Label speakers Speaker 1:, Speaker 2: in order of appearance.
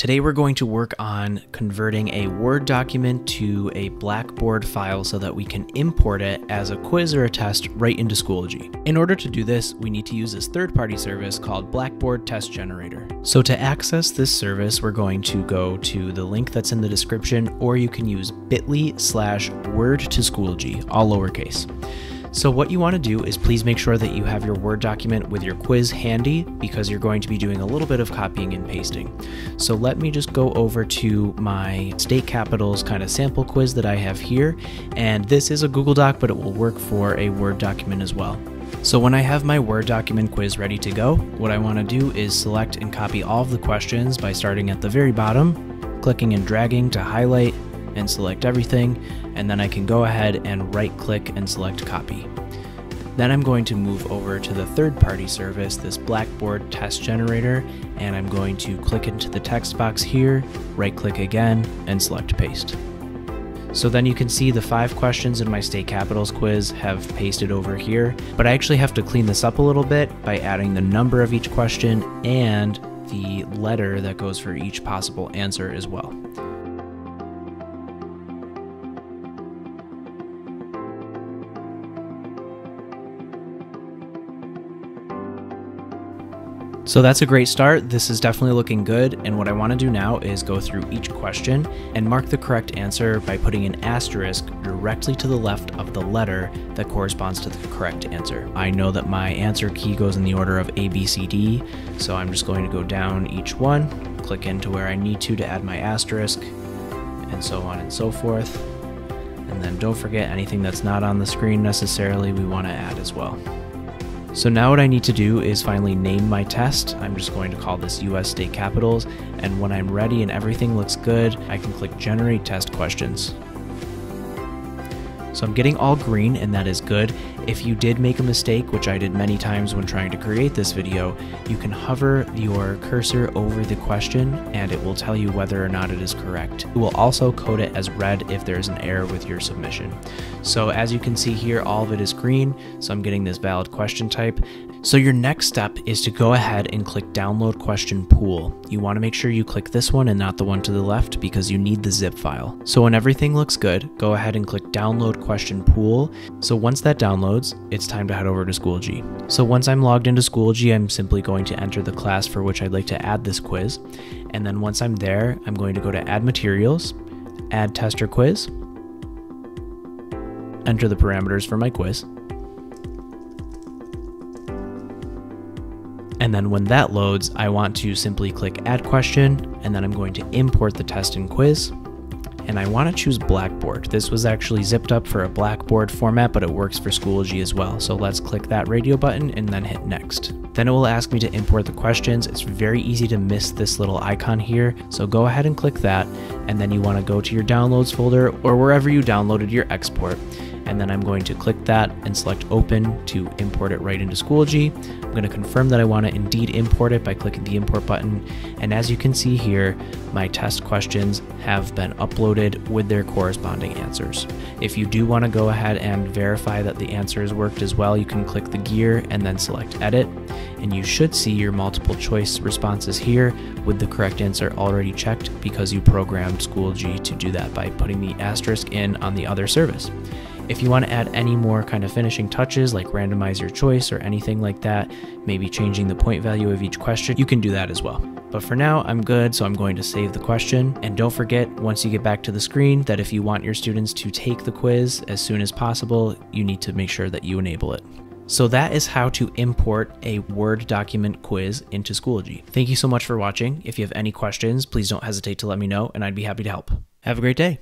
Speaker 1: Today we're going to work on converting a Word document to a Blackboard file so that we can import it as a quiz or a test right into Schoology. In order to do this, we need to use this third-party service called Blackboard Test Generator. So to access this service, we're going to go to the link that's in the description, or you can use bit.ly slash word to Schoology, all lowercase. So what you want to do is please make sure that you have your Word document with your quiz handy because you're going to be doing a little bit of copying and pasting. So let me just go over to my state capitals kind of sample quiz that I have here. And this is a Google Doc, but it will work for a Word document as well. So when I have my Word document quiz ready to go, what I want to do is select and copy all of the questions by starting at the very bottom, clicking and dragging to highlight and select everything, and then I can go ahead and right click and select copy. Then I'm going to move over to the third party service, this Blackboard test generator, and I'm going to click into the text box here, right click again, and select paste. So then you can see the five questions in my state capitals quiz have pasted over here, but I actually have to clean this up a little bit by adding the number of each question and the letter that goes for each possible answer as well. So that's a great start. This is definitely looking good. And what I want to do now is go through each question and mark the correct answer by putting an asterisk directly to the left of the letter that corresponds to the correct answer. I know that my answer key goes in the order of A, B, C, D. So I'm just going to go down each one, click into where I need to to add my asterisk, and so on and so forth. And then don't forget anything that's not on the screen necessarily, we want to add as well. So now what I need to do is finally name my test. I'm just going to call this US State Capitals, and when I'm ready and everything looks good, I can click Generate Test Questions. So I'm getting all green and that is good. If you did make a mistake, which I did many times when trying to create this video, you can hover your cursor over the question and it will tell you whether or not it is correct. It will also code it as red if there's an error with your submission. So as you can see here, all of it is green, so I'm getting this valid question type. So your next step is to go ahead and click download question pool. You want to make sure you click this one and not the one to the left because you need the zip file. So when everything looks good, go ahead and click download question pool. So once that it's time to head over to Schoology. So once I'm logged into Schoology, I'm simply going to enter the class for which I'd like to add this quiz. And then once I'm there, I'm going to go to add materials, add tester quiz, enter the parameters for my quiz, And then when that loads, I want to simply click add question, and then I'm going to import the test and quiz. And I want to choose Blackboard. This was actually zipped up for a Blackboard format, but it works for Schoology as well. So let's click that radio button and then hit next. Then it will ask me to import the questions. It's very easy to miss this little icon here. So go ahead and click that. And then you want to go to your downloads folder or wherever you downloaded your export and then I'm going to click that and select open to import it right into Schoology. I'm going to confirm that I want to indeed import it by clicking the import button. And as you can see here, my test questions have been uploaded with their corresponding answers. If you do want to go ahead and verify that the answers worked as well, you can click the gear and then select edit. And you should see your multiple choice responses here with the correct answer already checked because you programmed Schoology to do that by putting the asterisk in on the other service. If you want to add any more kind of finishing touches like randomize your choice or anything like that, maybe changing the point value of each question, you can do that as well. But for now, I'm good, so I'm going to save the question. And don't forget, once you get back to the screen, that if you want your students to take the quiz as soon as possible, you need to make sure that you enable it. So that is how to import a Word document quiz into Schoology. Thank you so much for watching. If you have any questions, please don't hesitate to let me know, and I'd be happy to help. Have a great day.